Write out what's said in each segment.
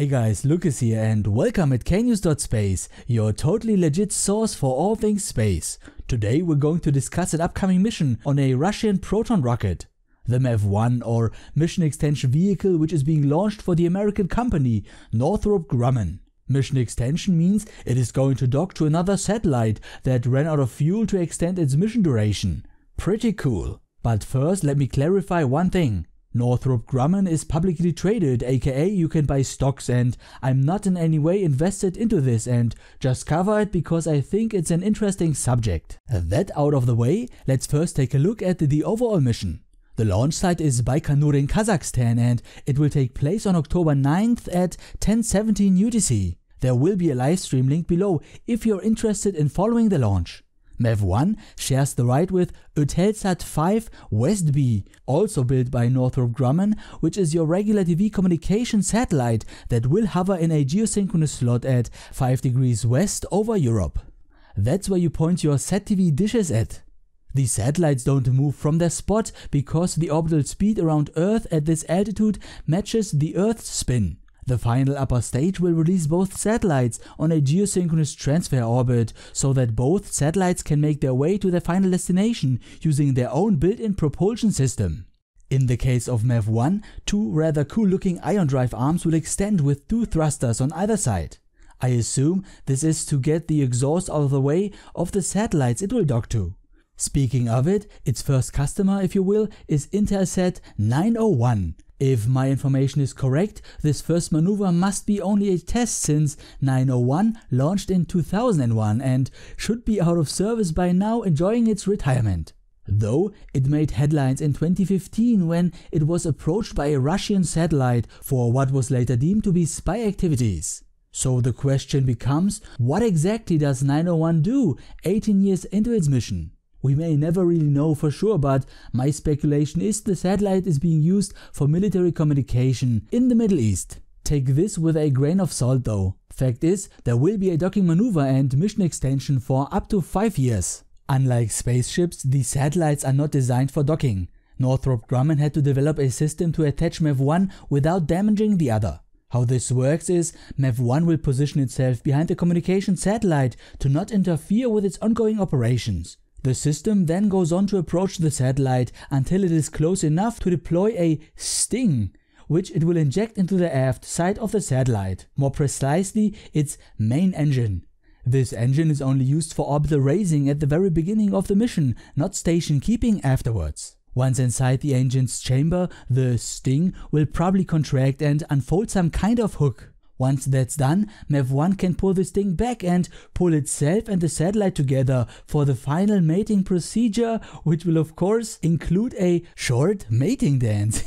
Hey guys, Lucas here and welcome at knews.space, your totally legit source for all things space. Today we're going to discuss an upcoming mission on a Russian Proton rocket. The MEV-1 or Mission Extension Vehicle which is being launched for the American company Northrop Grumman. Mission extension means it is going to dock to another satellite that ran out of fuel to extend its mission duration. Pretty cool. But first let me clarify one thing. Northrop Grumman is publicly traded aka you can buy stocks and I'm not in any way invested into this and just cover it because I think it's an interesting subject. That out of the way, let's first take a look at the overall mission. The launch site is Baikonur in Kazakhstan and it will take place on October 9th at 1017 UTC. There will be a live stream link below if you're interested in following the launch. MEV-1 shares the ride with Eutelsat 5 West B, also built by Northrop Grumman, which is your regular TV communication satellite that will hover in a geosynchronous slot at 5 degrees west over Europe. That's where you point your SAT-TV dishes at. These satellites don't move from their spot because the orbital speed around Earth at this altitude matches the Earth's spin. The final upper stage will release both satellites on a geosynchronous transfer orbit so that both satellites can make their way to their final destination using their own built-in propulsion system. In the case of MEV-1, two rather cool looking ion drive arms will extend with two thrusters on either side. I assume this is to get the exhaust out of the way of the satellites it will dock to. Speaking of it, its first customer if you will is Intelsat 901 if my information is correct, this first maneuver must be only a test since 901 launched in 2001 and should be out of service by now enjoying its retirement. Though it made headlines in 2015 when it was approached by a Russian satellite for what was later deemed to be spy activities. So the question becomes, what exactly does 901 do 18 years into its mission? We may never really know for sure but my speculation is the satellite is being used for military communication in the Middle East. Take this with a grain of salt though. Fact is, there will be a docking maneuver and mission extension for up to 5 years. Unlike spaceships, these satellites are not designed for docking. Northrop Grumman had to develop a system to attach MEV-1 without damaging the other. How this works is, MEV-1 will position itself behind the communication satellite to not interfere with its ongoing operations. The system then goes on to approach the satellite until it is close enough to deploy a sting which it will inject into the aft side of the satellite, more precisely its main engine. This engine is only used for orbital raising at the very beginning of the mission, not station keeping afterwards. Once inside the engine's chamber, the sting will probably contract and unfold some kind of hook. Once that's done, MEV-1 can pull this thing back and pull itself and the satellite together for the final mating procedure which will of course include a short mating dance.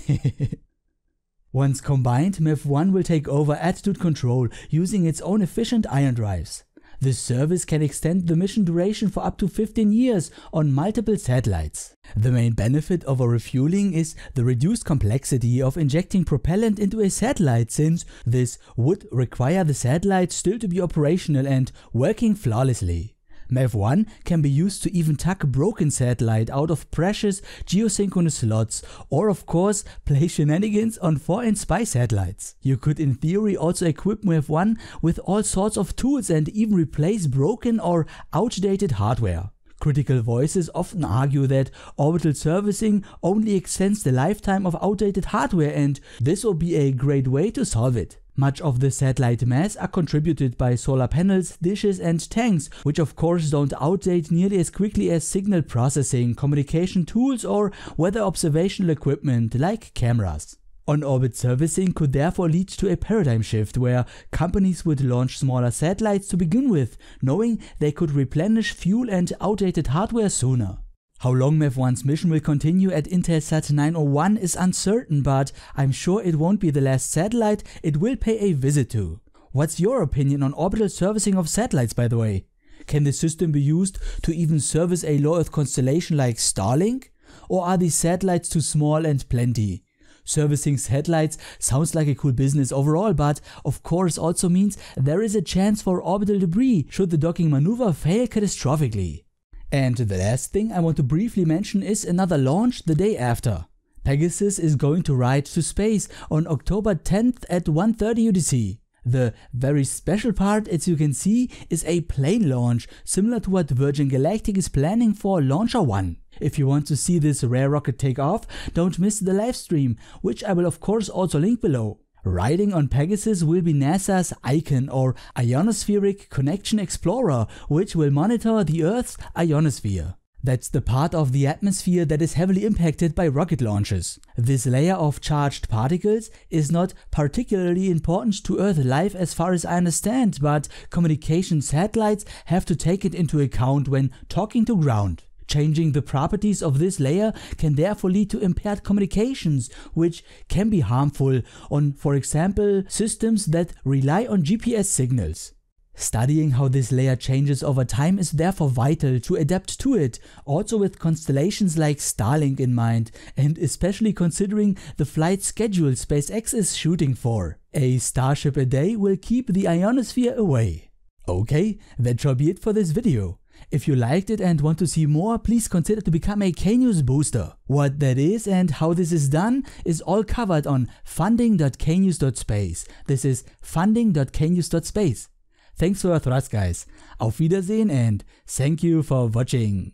Once combined, MEV-1 will take over attitude control using its own efficient ion drives. This service can extend the mission duration for up to 15 years on multiple satellites. The main benefit of a refueling is the reduced complexity of injecting propellant into a satellite since this would require the satellite still to be operational and working flawlessly. MEV-1 can be used to even tuck a broken satellite out of precious geosynchronous slots or of course play shenanigans on foreign spy satellites. You could in theory also equip MEV-1 with all sorts of tools and even replace broken or outdated hardware. Critical voices often argue that orbital servicing only extends the lifetime of outdated hardware and this will be a great way to solve it. Much of the satellite mass are contributed by solar panels, dishes and tanks, which of course don't outdate nearly as quickly as signal processing, communication tools or weather observational equipment like cameras. On-orbit servicing could therefore lead to a paradigm shift where companies would launch smaller satellites to begin with, knowing they could replenish fuel and outdated hardware sooner. How long MEV-1's mission will continue at Intelsat 901 is uncertain but I'm sure it won't be the last satellite it will pay a visit to. What's your opinion on orbital servicing of satellites by the way? Can the system be used to even service a low Earth constellation like Starlink? Or are these satellites too small and plenty? Servicing satellites sounds like a cool business overall but of course also means there is a chance for orbital debris should the docking maneuver fail catastrophically. And the last thing I want to briefly mention is another launch the day after. Pegasus is going to ride to space on October 10th at 1.30 UTC. The very special part, as you can see, is a plane launch, similar to what Virgin Galactic is planning for Launcher 1. If you want to see this rare rocket take off, don't miss the livestream, which I will of course also link below. Riding on Pegasus will be NASA's ICON or Ionospheric Connection Explorer, which will monitor the Earth's ionosphere. That's the part of the atmosphere that is heavily impacted by rocket launches. This layer of charged particles is not particularly important to Earth life as far as I understand, but communication satellites have to take it into account when talking to ground. Changing the properties of this layer can therefore lead to impaired communications, which can be harmful on, for example, systems that rely on GPS signals. Studying how this layer changes over time is therefore vital to adapt to it, also with constellations like Starlink in mind, and especially considering the flight schedule SpaceX is shooting for. A Starship a day will keep the ionosphere away. Okay, that shall be it for this video. If you liked it and want to see more, please consider to become a KNews booster. What that is and how this is done is all covered on funding.knews.space. This is funding.knews.space. Thanks for your trust guys. Auf Wiedersehen and thank you for watching.